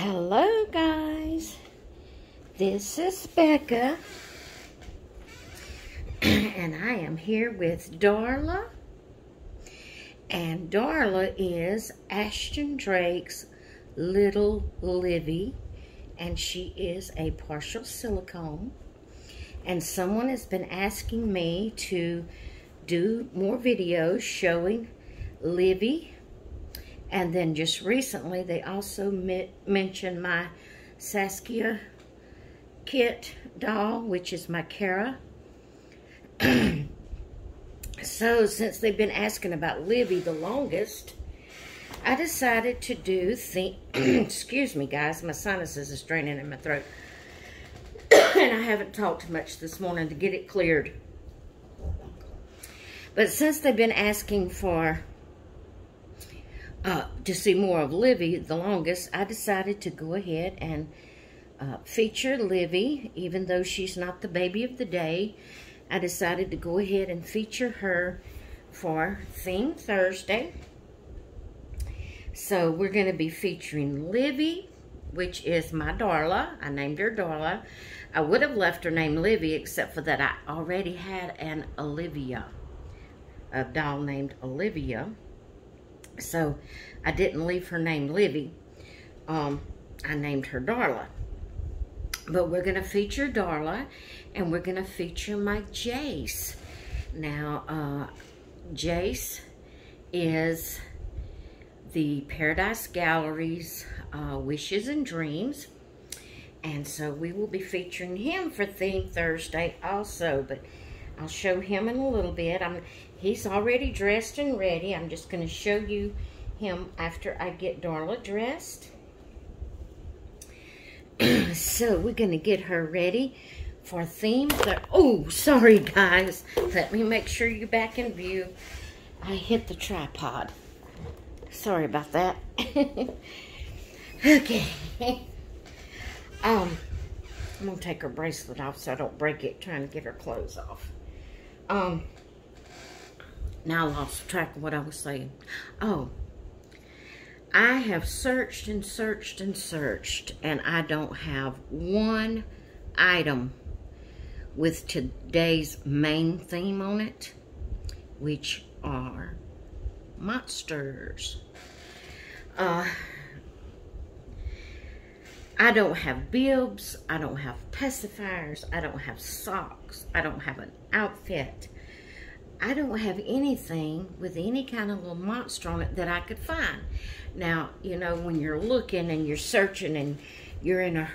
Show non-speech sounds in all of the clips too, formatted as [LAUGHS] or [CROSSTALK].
Hello, guys. This is Becca. [CLEARS THROAT] and I am here with Darla. And Darla is Ashton Drake's little Livy. And she is a partial silicone. And someone has been asking me to do more videos showing Livy and then just recently, they also mentioned my Saskia Kit doll, which is my Kara. [CLEARS THROAT] so since they've been asking about Livy the longest, I decided to do the, [CLEARS THROAT] excuse me guys, my sinuses are straining in my throat. [CLEARS THROAT] and I haven't talked much this morning to get it cleared. But since they've been asking for uh, to see more of Livy the longest, I decided to go ahead and uh, feature Livy, even though she's not the baby of the day. I decided to go ahead and feature her for Theme Thursday. So we're going to be featuring Livy, which is my Darla. I named her Darla. I would have left her name Livy, except for that I already had an Olivia, a doll named Olivia. So I didn't leave her name Livy. Um, I named her Darla. But we're going to feature Darla and we're going to feature my Jace. Now, uh, Jace is the Paradise Galleries' uh, Wishes and Dreams. And so we will be featuring him for Theme Thursday also. But I'll show him in a little bit. I'm, he's already dressed and ready. I'm just going to show you him after I get Darla dressed. [CLEARS THROAT] so we're going to get her ready for theme. Oh, sorry guys. Let me make sure you're back in view. I hit the tripod. Sorry about that. [LAUGHS] okay. um, I'm going to take her bracelet off so I don't break it trying to get her clothes off. Um, now I lost track of what I was saying. Oh, I have searched and searched and searched, and I don't have one item with today's main theme on it, which are monsters. Uh, I don't have bibs. I don't have pacifiers. I don't have socks. I don't have an outfit. I don't have anything with any kind of little monster on it that I could find. Now, you know, when you're looking and you're searching and you're in a,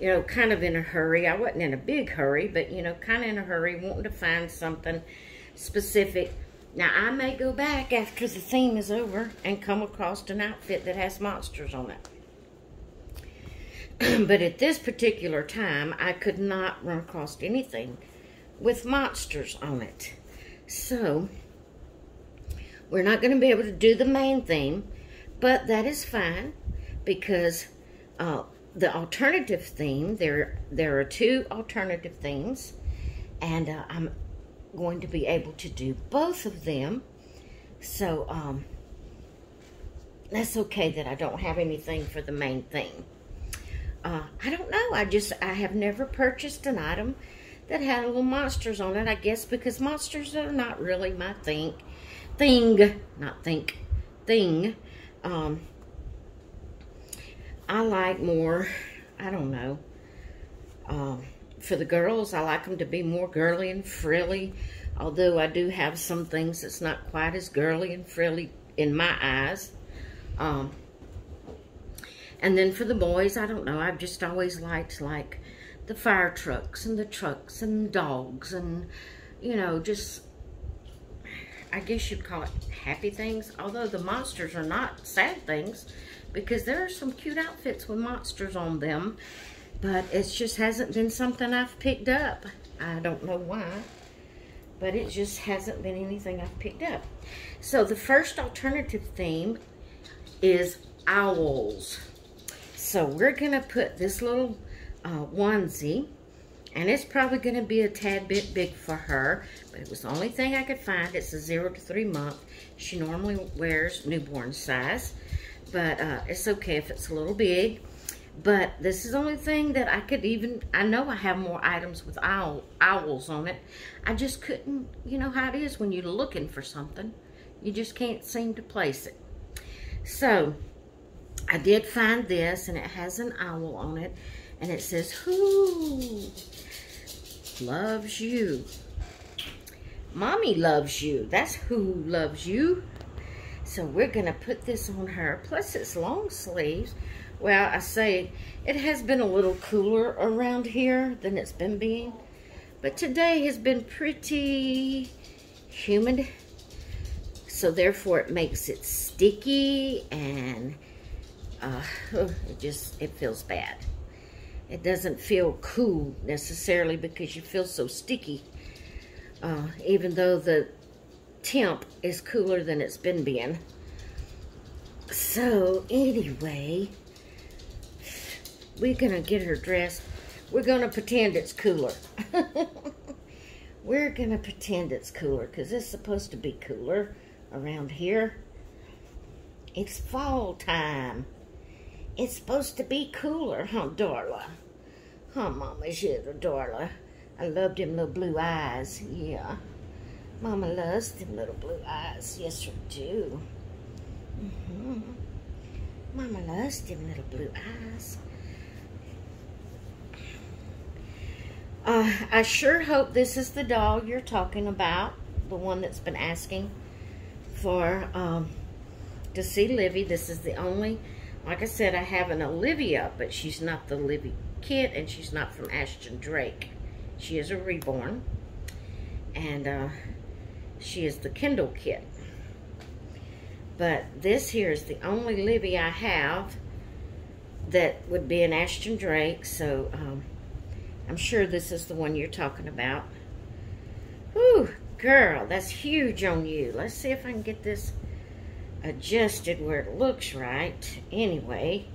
you know, kind of in a hurry. I wasn't in a big hurry, but, you know, kind of in a hurry, wanting to find something specific. Now, I may go back after the theme is over and come across an outfit that has monsters on it. [CLEARS THROAT] but at this particular time, I could not run across anything with monsters on it. So, we're not going to be able to do the main theme, but that is fine because uh, the alternative theme, there, there are two alternative themes, and uh, I'm going to be able to do both of them. So, um, that's okay that I don't have anything for the main theme. Uh, I don't know. I just, I have never purchased an item that had little monsters on it. I guess because monsters are not really my thing. Thing. Not think. Thing. Um, I like more, I don't know. Um, for the girls, I like them to be more girly and frilly. Although I do have some things that's not quite as girly and frilly in my eyes. Um, and then for the boys, I don't know. I've just always liked like the fire trucks and the trucks and dogs and, you know, just, I guess you'd call it happy things. Although the monsters are not sad things because there are some cute outfits with monsters on them. But it just hasn't been something I've picked up. I don't know why. But it just hasn't been anything I've picked up. So the first alternative theme is owls. So we're going to put this little uh, onesie. And it's probably going to be a tad bit big for her. But it was the only thing I could find. It's a 0 to 3 month. She normally wears newborn size. But uh, it's okay if it's a little big. But this is the only thing that I could even, I know I have more items with owl, owls on it. I just couldn't, you know how it is when you're looking for something. You just can't seem to place it. So, I did find this, and it has an owl on it. And it says, who loves you? Mommy loves you. That's who loves you. So we're going to put this on her. Plus, it's long sleeves. Well, I say it has been a little cooler around here than it's been being. But today has been pretty humid. So therefore it makes it sticky and uh, [LAUGHS] it just, it feels bad. It doesn't feel cool necessarily because you feel so sticky. Uh, even though the temp is cooler than it's been being. So, anyway, we're going to get her dressed. We're going to pretend it's cooler. [LAUGHS] we're going to pretend it's cooler because it's supposed to be cooler around here. It's fall time. It's supposed to be cooler, huh, Darla? Huh, Mama, shit, Darla. I loved them little blue eyes, yeah. Mama loves them little blue eyes. Yes, I do. Mm -hmm. Mama loves them little blue eyes. Uh, I sure hope this is the dog you're talking about, the one that's been asking for um, to see Livy. This is the only, like I said, I have an Olivia, but she's not the Livy kit, and she's not from Ashton Drake. She is a reborn, and uh, she is the Kindle kit. But this here is the only Livy I have that would be an Ashton Drake. So um, I'm sure this is the one you're talking about. Whew, girl, that's huge on you. Let's see if I can get this adjusted where it looks right. Anyway,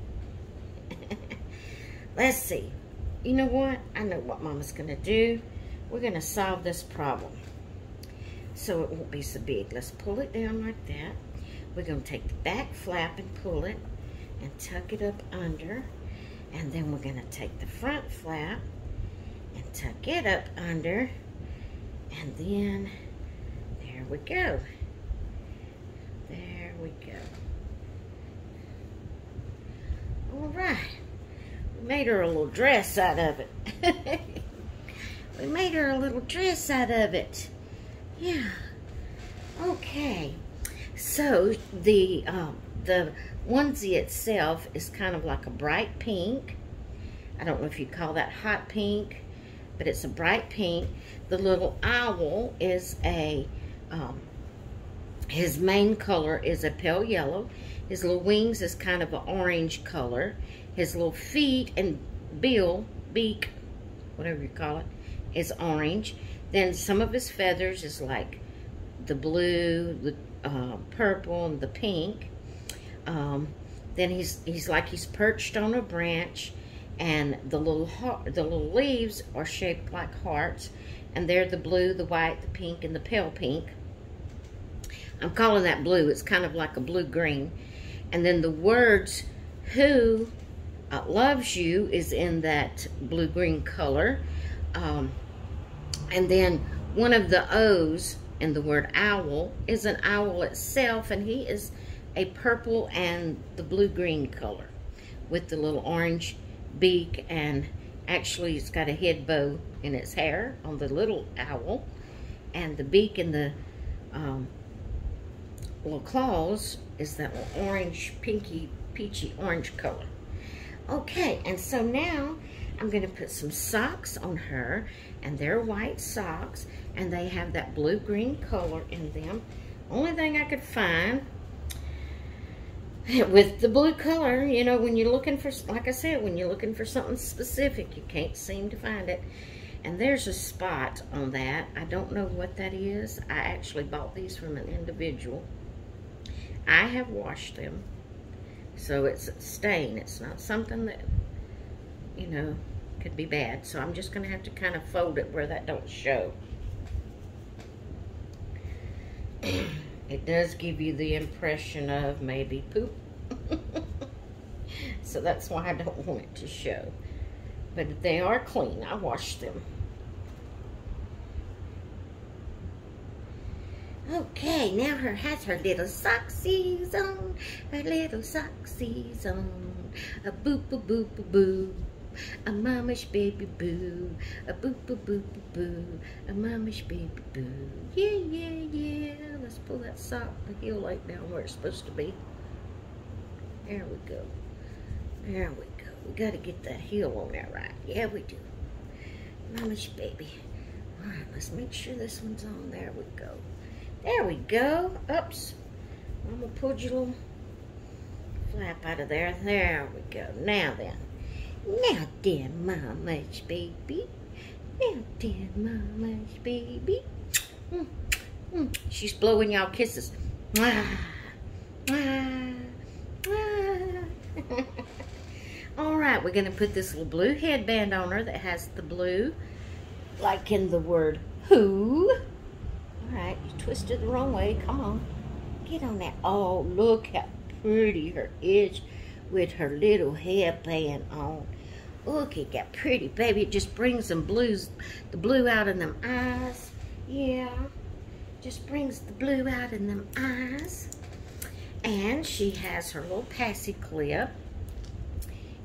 let's see. You know what? I know what Mama's going to do. We're going to solve this problem so it won't be so big. Let's pull it down like that. We're going to take the back flap and pull it and tuck it up under. And then we're going to take the front flap and tuck it up under. And then, there we go. There we go. All right. Made her a little dress out of it. [LAUGHS] we made her a little dress out of it. Yeah. Okay. So the um, the onesie itself is kind of like a bright pink. I don't know if you call that hot pink, but it's a bright pink. The little owl is a, um, his main color is a pale yellow. His little wings is kind of an orange color. His little feet and bill, beak, whatever you call it, is orange. Then some of his feathers is like the blue, the uh, purple, and the pink. Um, then he's he's like he's perched on a branch, and the little the little leaves are shaped like hearts, and they're the blue, the white, the pink, and the pale pink. I'm calling that blue. It's kind of like a blue green, and then the words "Who uh, loves you" is in that blue green color. Um, and then one of the O's in the word owl is an owl itself, and he is a purple and the blue-green color with the little orange beak, and actually it's got a head bow in its hair on the little owl, and the beak and the um, little claws is that orange, pinky, peachy orange color. Okay, and so now I'm going to put some socks on her, and they're white socks, and they have that blue-green color in them. Only thing I could find [LAUGHS] with the blue color, you know, when you're looking for, like I said, when you're looking for something specific, you can't seem to find it. And there's a spot on that. I don't know what that is. I actually bought these from an individual. I have washed them. So it's a stain. It's not something that you know, could be bad. So I'm just going to have to kind of fold it where that don't show. [CLEARS THROAT] it does give you the impression of maybe poop. [LAUGHS] so that's why I don't want it to show. But they are clean. I washed them. Okay, now her has her little socksies on, her little socksies on. A boop a boop a boo, a mamish baby boo, a boop a boop a boo, a mamish baby boo. Yeah, yeah, yeah. Let's pull that sock, the heel leg down where it's supposed to be. There we go. There we go. We got to get that heel on there right. Yeah, we do. Mamish baby. All right, let's make sure this one's on. There we go. There we go. Oops. I'm going to pull your little flap out of there. There we go. Now then. Now then, mama's baby. Now then, mama's baby. Mm, mm. She's blowing y'all kisses. [LAUGHS] All right, we're going to put this little blue headband on her that has the blue, like in the word who. Right, you twisted the wrong way. Come on. Get on that. Oh, look how pretty her is with her little headband on. Look at that pretty baby. It just brings them blues, the blue out in them eyes. Yeah. Just brings the blue out in them eyes. And she has her little passy clip.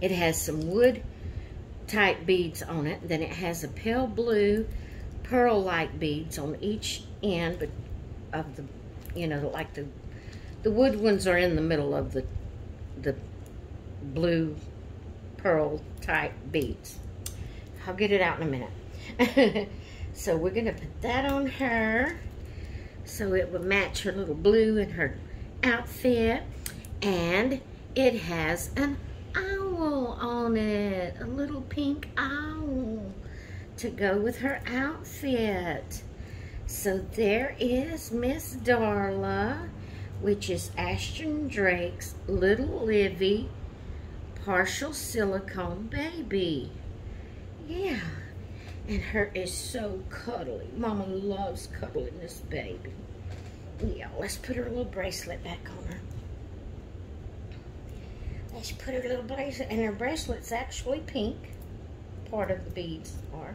It has some wood type beads on it. Then it has a pale blue pearl-like beads on each end of the, you know, like the, the wood ones are in the middle of the, the blue pearl type beads. I'll get it out in a minute. [LAUGHS] so we're going to put that on her so it will match her little blue in her outfit. And it has an owl on it, a little pink owl to go with her outfit. So there is Miss Darla, which is Ashton Drake's little Livy partial silicone baby. Yeah, and her is so cuddly. Mama loves cuddling this baby. Yeah, let's put her little bracelet back on her. Let's put her little bracelet, and her bracelet's actually pink. Part of the beads are.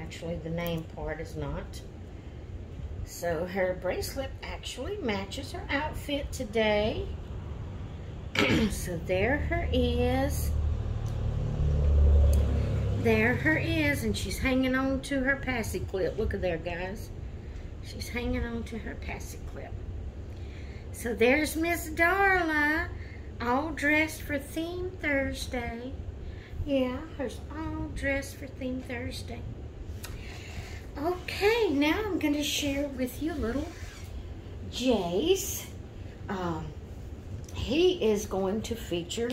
Actually, the name part is not. So her bracelet actually matches her outfit today. [CLEARS THROAT] so there her is. There her is, and she's hanging on to her passy clip. Look at there, guys. She's hanging on to her passy clip. So there's Miss Darla, all dressed for Theme Thursday. Yeah, I was all dressed for Theme Thursday. Okay, now I'm going to share with you little Jace. Um, he is going to feature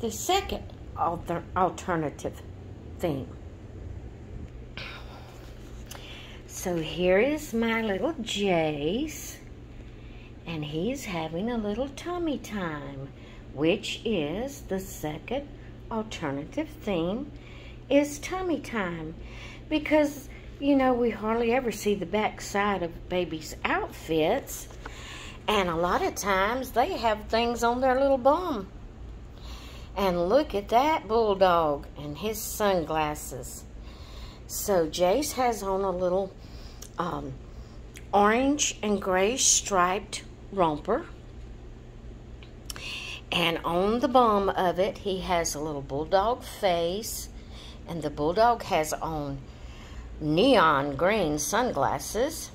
the second alter alternative theme. So here is my little Jace, and he's having a little tummy time, which is the second alternative theme is tummy time because you know, we hardly ever see the back side of babies' outfits. And a lot of times they have things on their little bum. And look at that bulldog and his sunglasses. So Jace has on a little um, orange and gray striped romper. And on the bum of it, he has a little bulldog face. And the bulldog has on neon green sunglasses.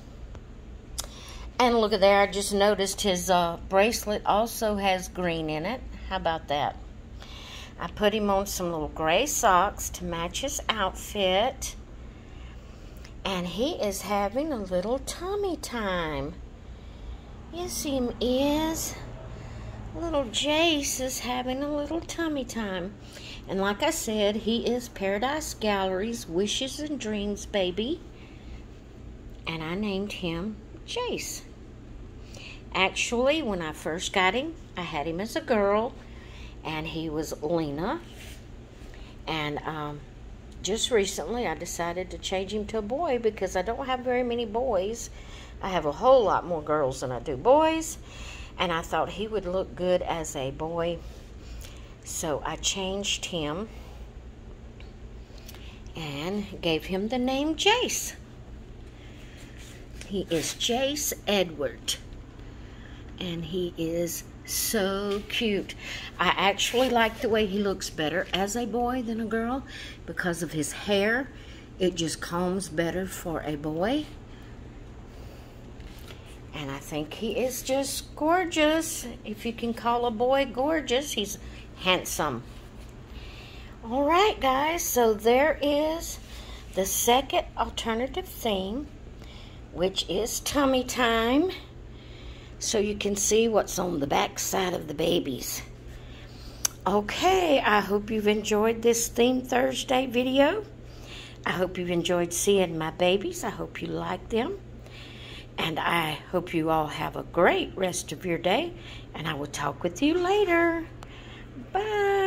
And look at there, I just noticed his uh, bracelet also has green in it. How about that? I put him on some little gray socks to match his outfit. And he is having a little tummy time. Yes, he is. Little Jace is having a little tummy time. And like I said, he is Paradise Galleries' Wishes and Dreams baby. And I named him Jace. Actually, when I first got him, I had him as a girl, and he was Lena. And um, just recently, I decided to change him to a boy because I don't have very many boys. I have a whole lot more girls than I do boys. And I thought he would look good as a boy So I changed him and gave him the name Jace. He is Jace Edward. And he is so cute. I actually like the way he looks better as a boy than a girl because of his hair. It just combs better for a boy. And I think he is just gorgeous. If you can call a boy gorgeous, he's handsome. All right, guys, so there is the second alternative theme, which is tummy time. So you can see what's on the back side of the babies. Okay, I hope you've enjoyed this Theme Thursday video. I hope you've enjoyed seeing my babies. I hope you like them. And I hope you all have a great rest of your day. And I will talk with you later. Bye.